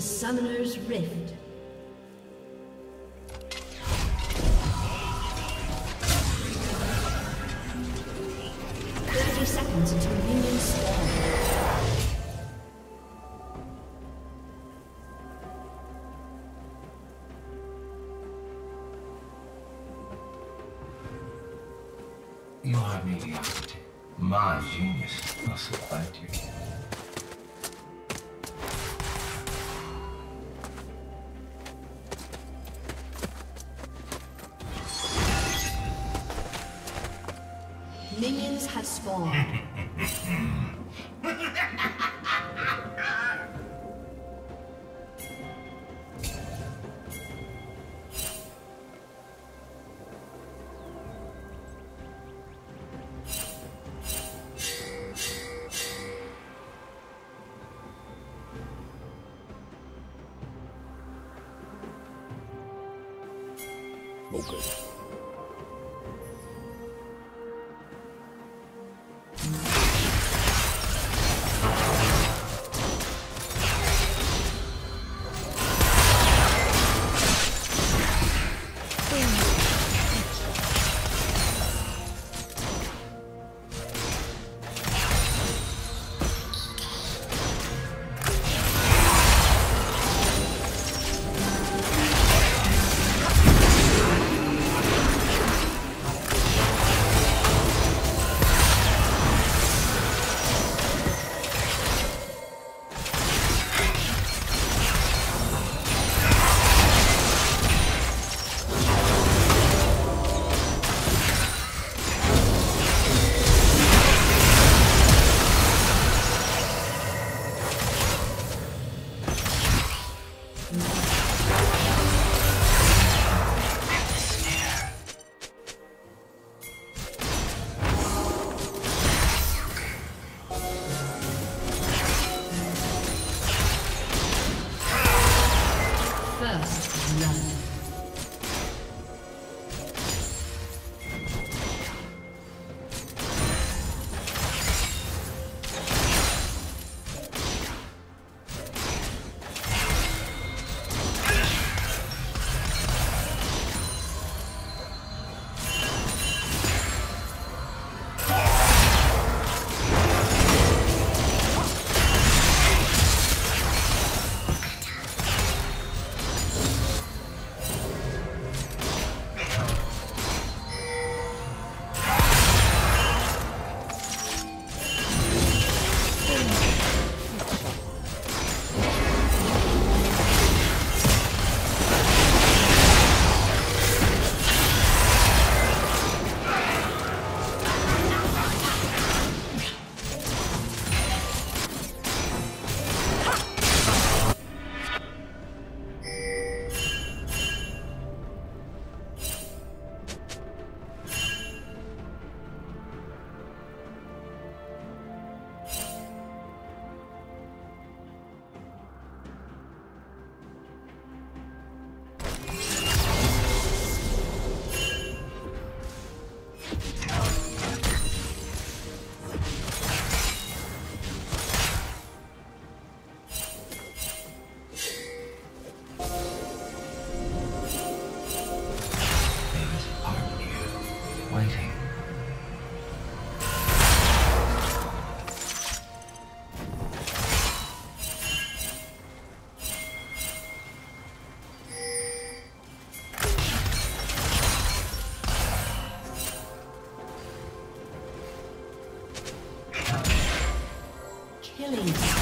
To Summoner's Rift. Thirty seconds until minions spawn. You are mediocrity. My genius must fight you. First Killing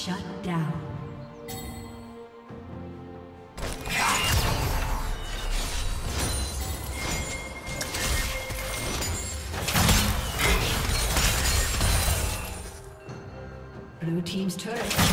Shut down. Blue Team's turret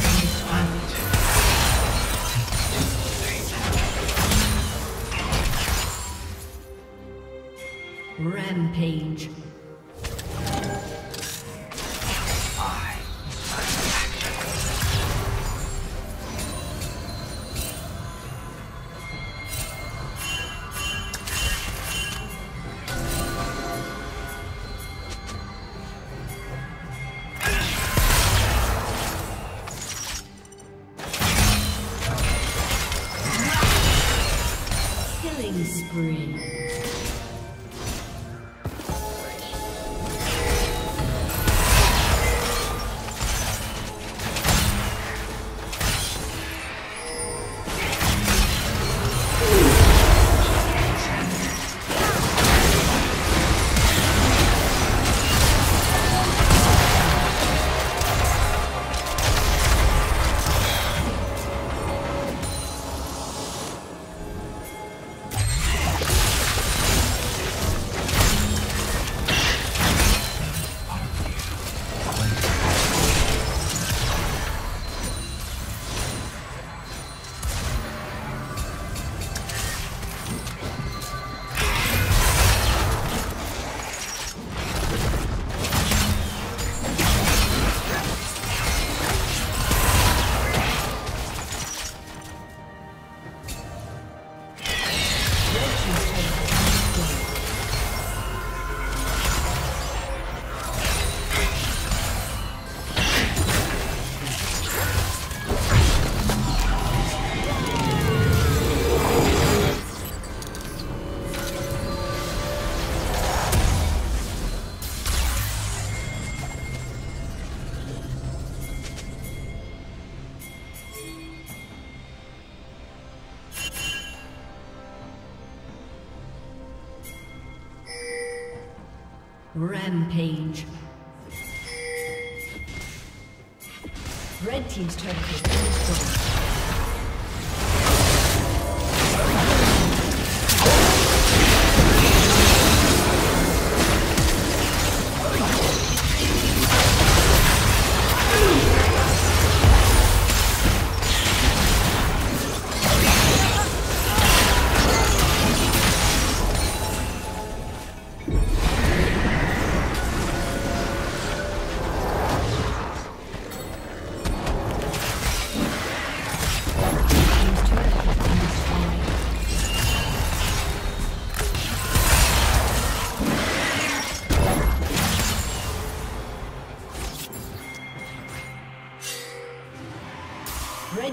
Rampage. Red Team's turret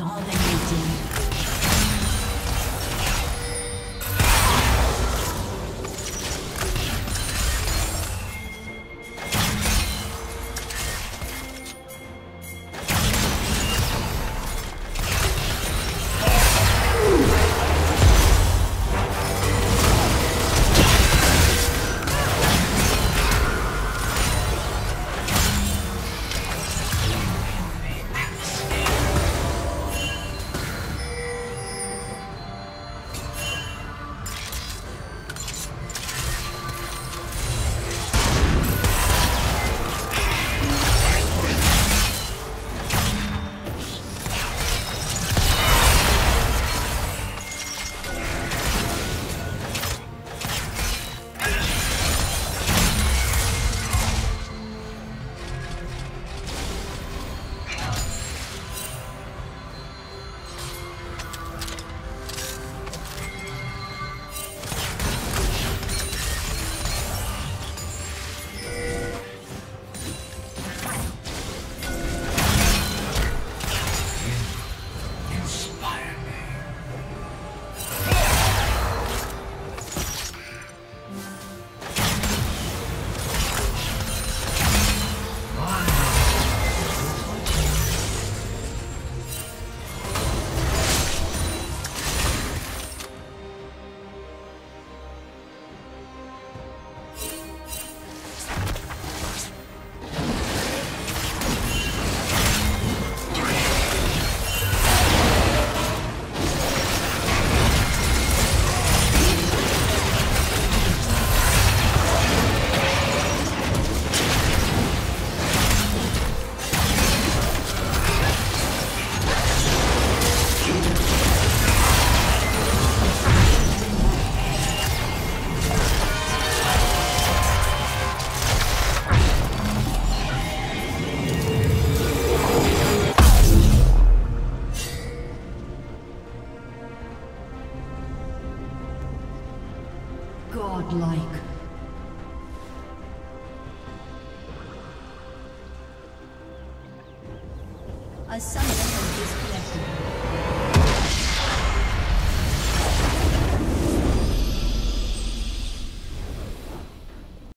Dominating.